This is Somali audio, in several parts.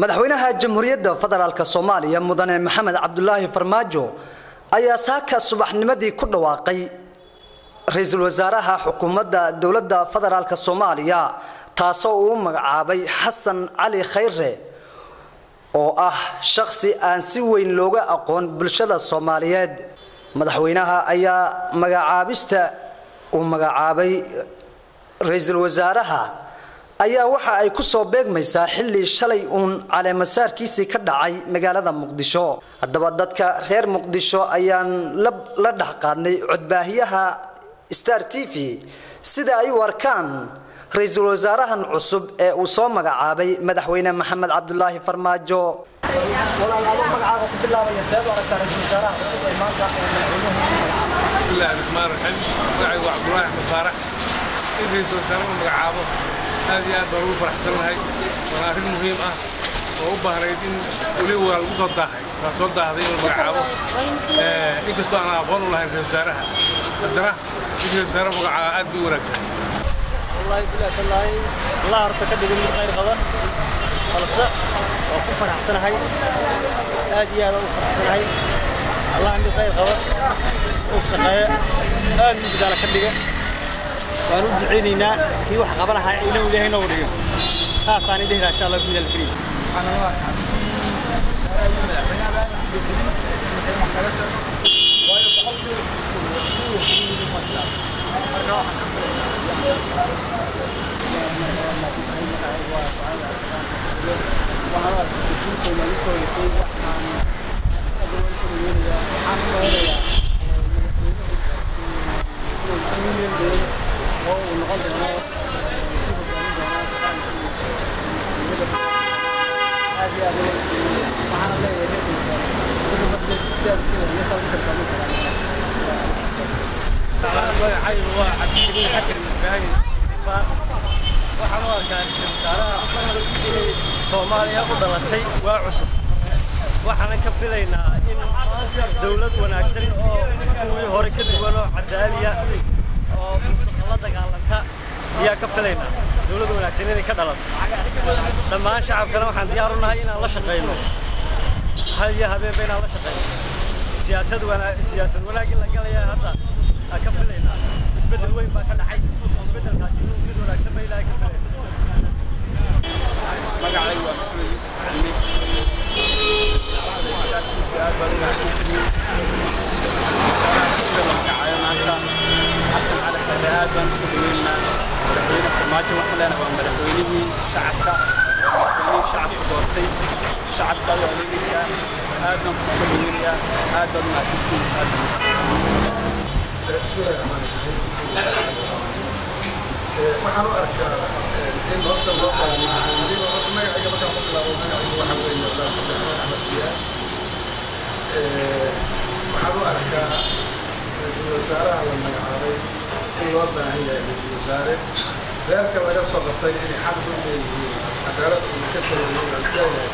madaxweynaha jamhuuriyadda federaalk soomaaliya mudane maxamed cabdulaahi farmaajo ayaa saaka subaxnimadii ku dhawaaqay ra'iisul wasaaraha xukuumadda dowladda federaalk soomaaliya taasoo uu magacaabay xasan cali khayre oo ah shakhsi aan si weyn looga aqoon bulshada soomaaliyeed. Madaxweynaha ayaa magacaabista uu magacaabay ra'iisul wasaaraha ayaa waxa ay ku soo beegmaysaa xilli shalay uun caleemasaarkiisii ka dhacay magaalada muqdisho. Haddaba dadka reer muqdisho ayaan la dhex qaadnay codbaahiyaha star t v. Sida ay u arkaan ra'iisul wasaarahan cusub ee uu soo magacaabay madaxweyne maxamed cabdulaahi farmaajo. Magacaabo aad iyo aad baan ugu faraxsannahay waana arrin muhiim ah oo u baahnayd in weliba waa lagu soo daahay waa soo daahday in la magacaabo inkastoo aan aqoon u lahayn ra-isul wasaaraha haddana in ra-isul wasaaraha magacaabo aad bay u wanaagsan والله بلا تلاي الله هرتا كدغ من خير قبا balse waa ku faraxsanahay aad iyo aad u faraxsanahay allah mid khayr qaba uu shaqeeyo aad u dadaala ka dhiga waan u ducaynaynaa kii wax qaban lahaa inuu ilaahay noo dhigo saasaan idhi lahaa insha allah bismi illahi alkariim Thank you. Waxaan u arkaa ra-iisul wasaaraha soomaaliya u dhalatay waa cusub waxaanan ka filaynaa in dowlad wanaagsan oo kuwii hore ka duwan oo cadaaliya wanaag in la galaya hadda aan ka filaynaa isbeddel weyn baa ka dhacay isbeddelkaasi inuu mid wanaagsan ba ilaahay ka filayna puntland waa madaxweynihii shacabka madaxweynihii shacabku doortay shacabka waa oranaysaa aad baan ku soo dhaweynaya aad baad mahadsantiin waxaan u arkaa eh, in horta loo qaadanaayo horta magacayga markaan ku bilaabo magacayga waxaa weeye daasadaxda axmed siyaad eh, waxaan u arkaa eh, ra'iisul wasaaraha la magacaabay in loo baahan yahay ra'iisul wasaare reerka laga soo qabtay inay xaq u leeyihiin cadaalad uu ka sameeyey waan leeyahay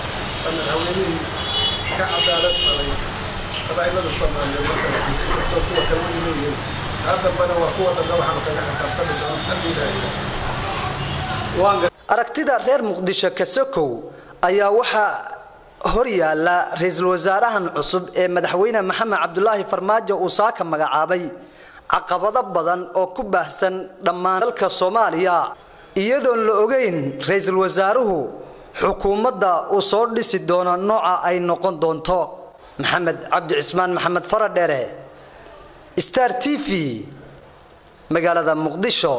waa madaxweynihii ka cadaalad falay qabaa'ilada soomaaliyeed marka la fiiriyo kastoo kuwa kale way leeyihiin haddambana waa kuwa dambe waxaanu kaga xisaabtami doona xalliilaayo aragtida reer muqdisho kasokow ayaa waxaa hor yaalla ra'iisul wasaarahan cusub ee madaxweyne maxamed cabdulaahi farmaajo uu saaka magacaabay caqabado badan oo ku baahsan dhammaan dalka soomaaliya. Iyadoon la ogeyn ra'iisul wasaaruhu xukuumadda uu soo dhisi doono nooca ay noqon doonto. Maxamed cabdi cismaan maxamed faradheere star t v magaalada muqdisho